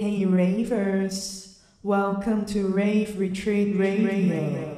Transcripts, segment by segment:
Hey ravers, welcome to Rave Retreat Radio. I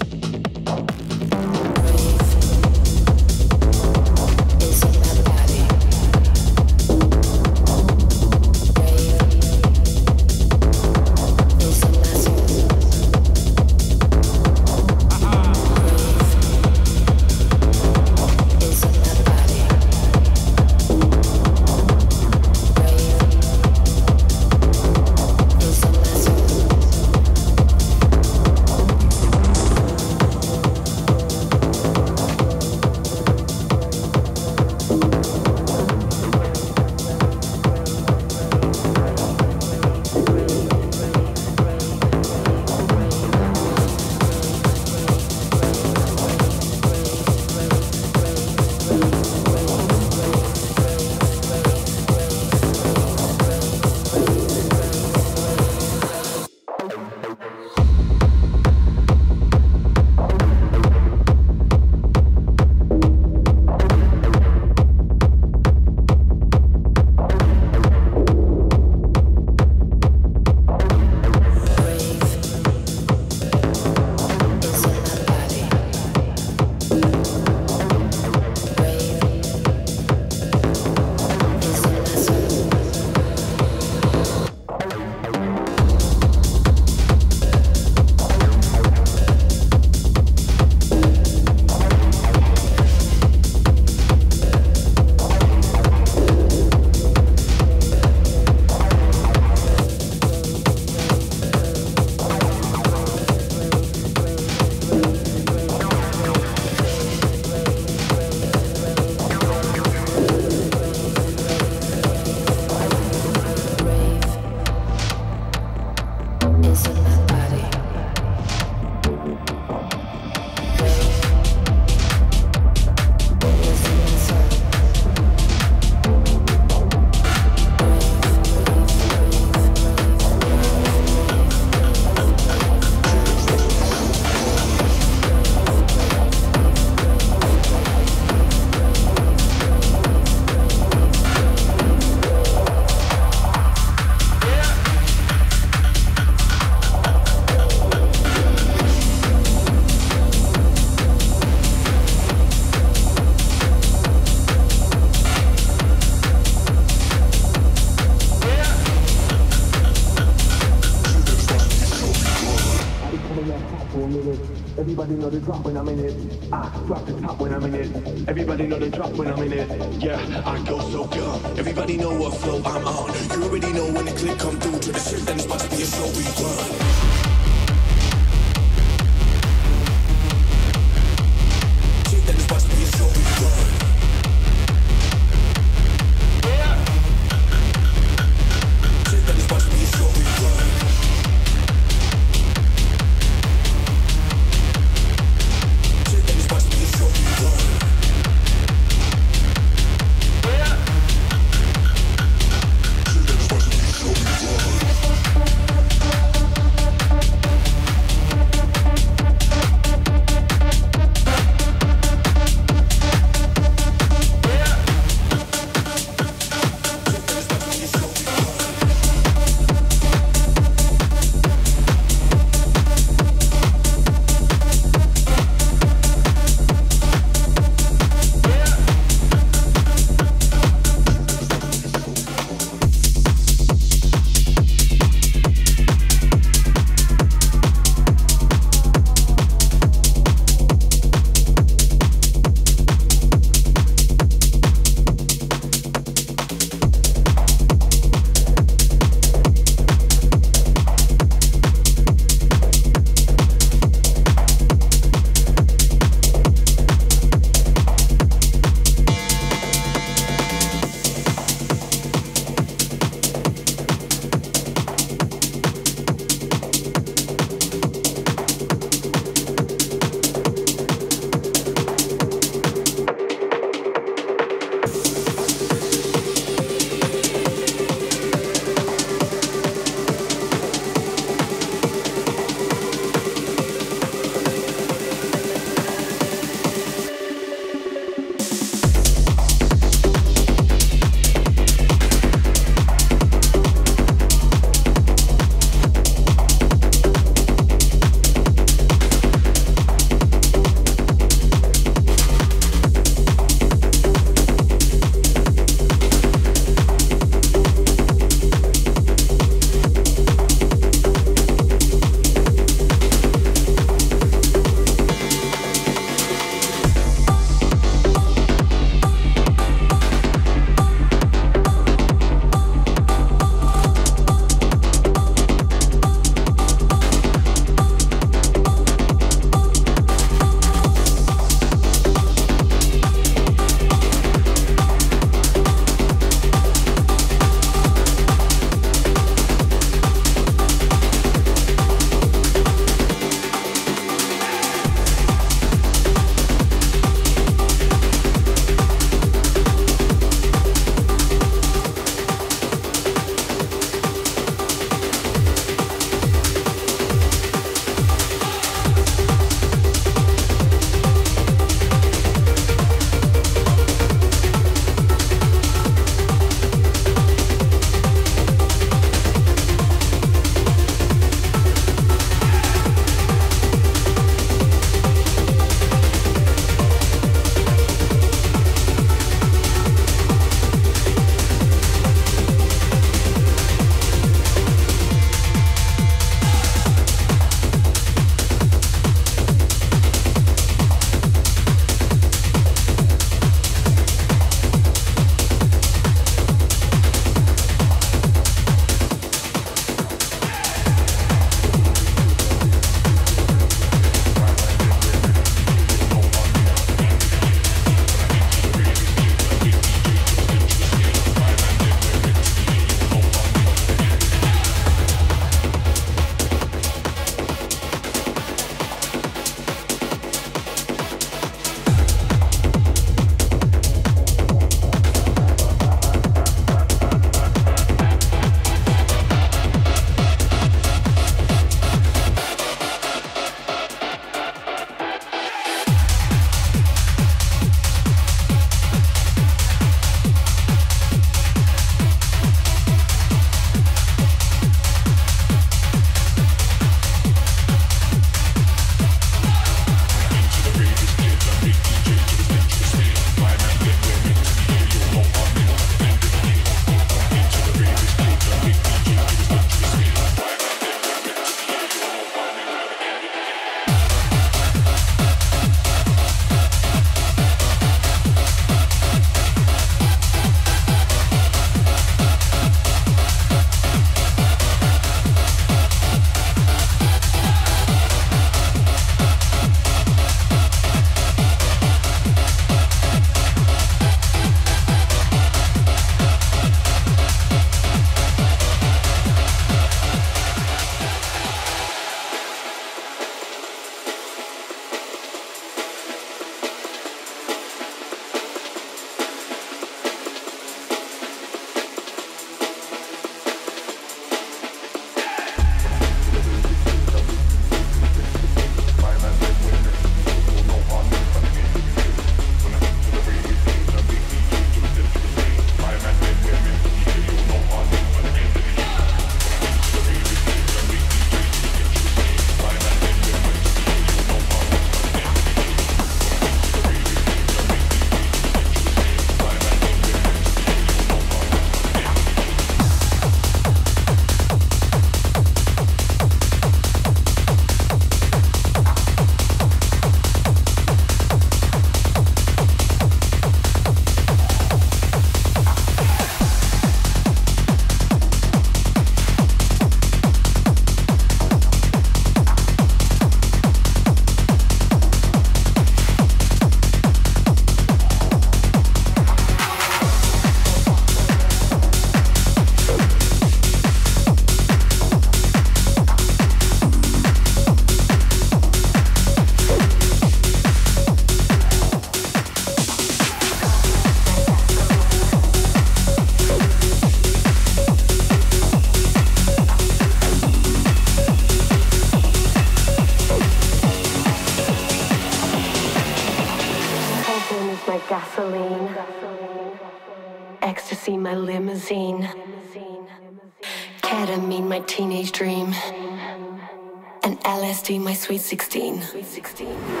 LSD, my sweet 16.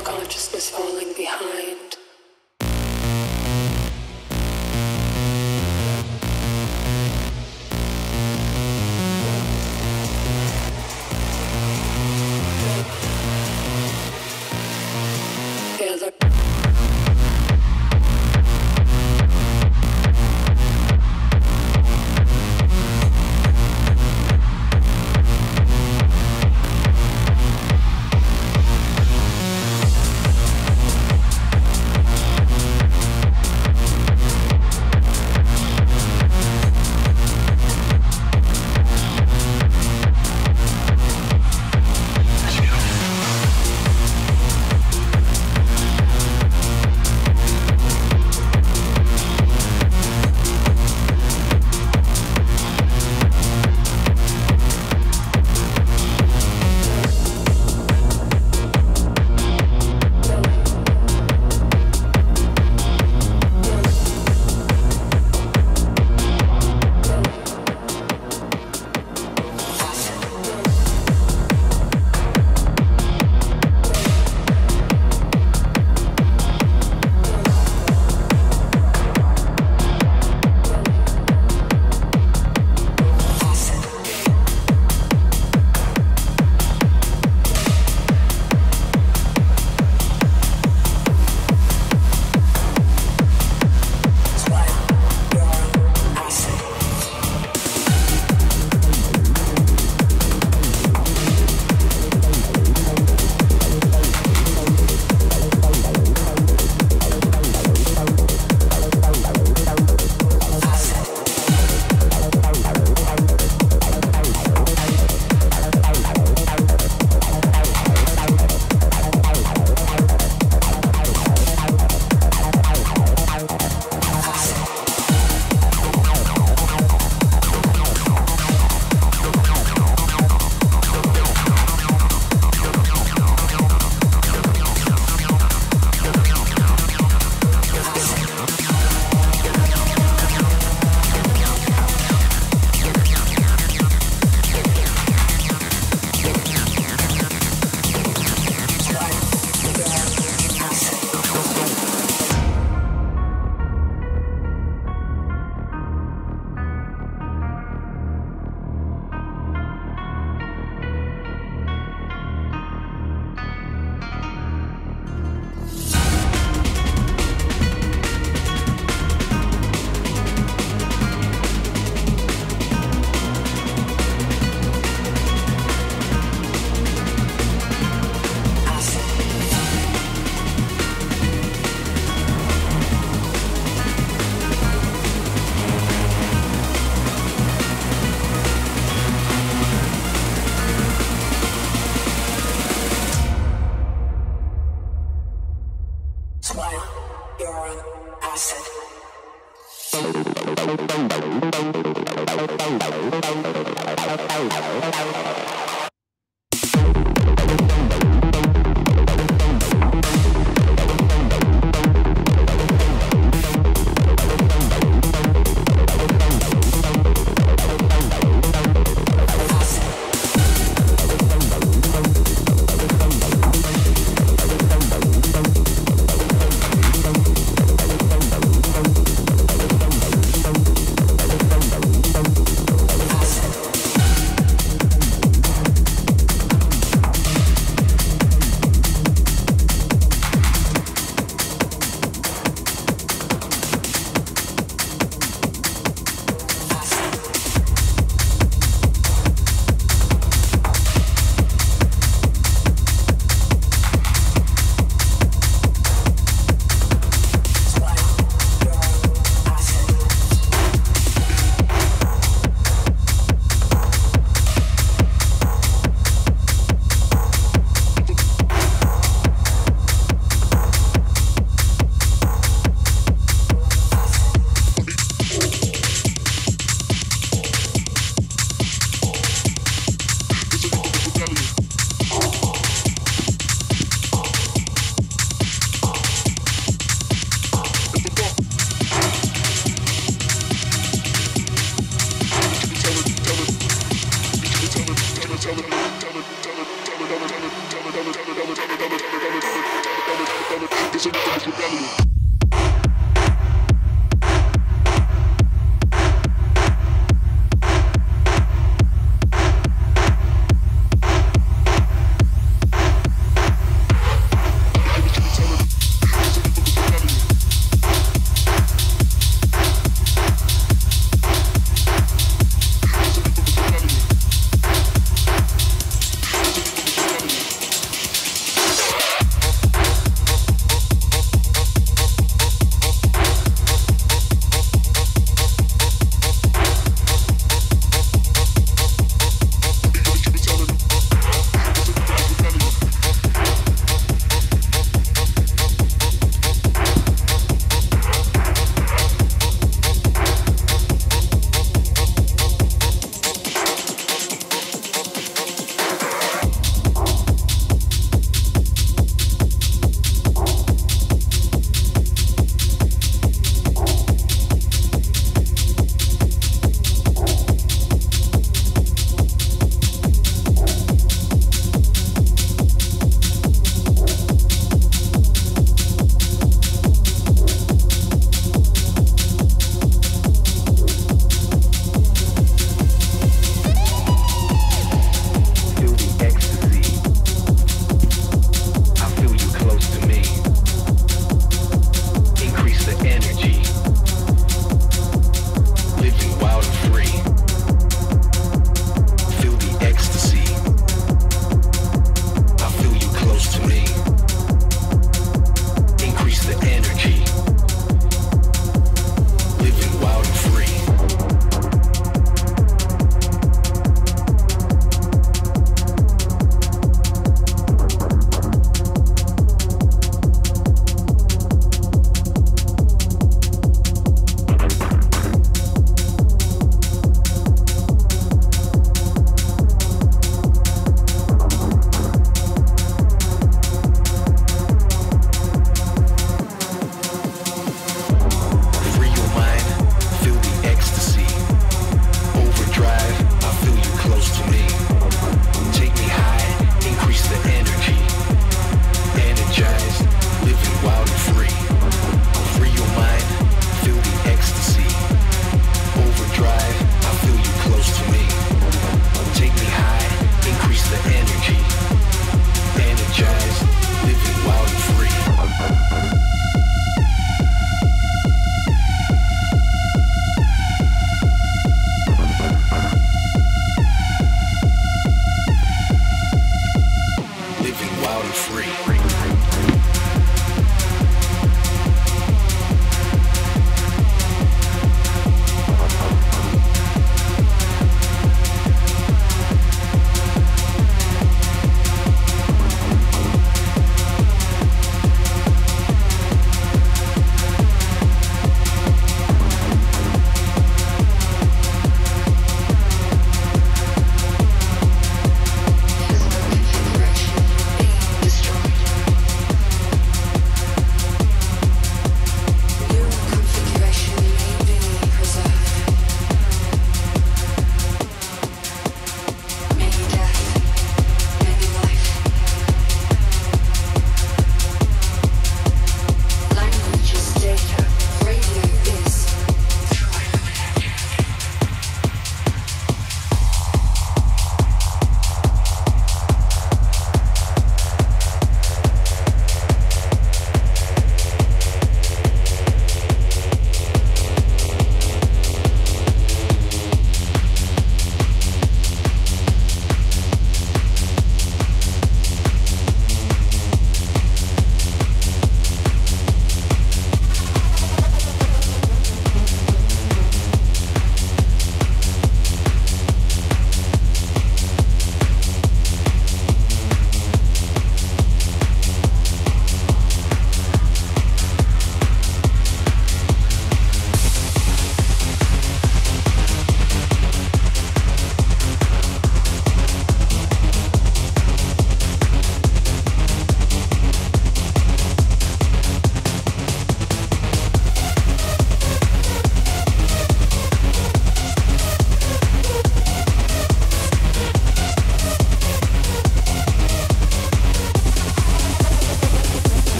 consciousness falling behind.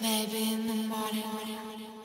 Maybe in the morning.